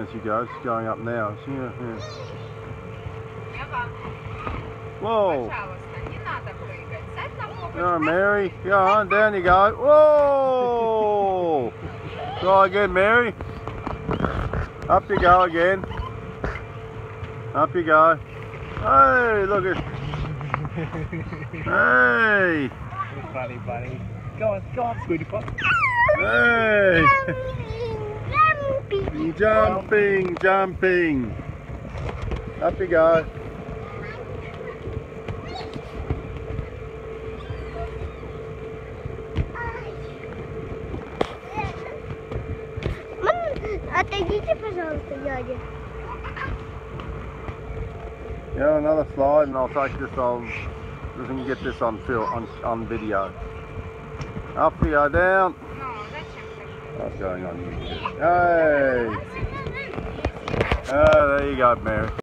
There you go. It's going up now. Yeah, yeah. Whoa! No, Mary, go on, down you go. Whoa! Try again, Mary. Up you go again. Up you go. Hey, look at. hey! You're funny, buddy. Go on, go on, sweetie pot. Hey! Jumping. Jumping, jumping. Up you go. Мама, отойдите, пожалуйста, дядя. Yeah, another slide, and I'll take this on. We can get this on film, on, on video. Up you go down. That's going on YouTube. Hey! Oh, there you go, Mary.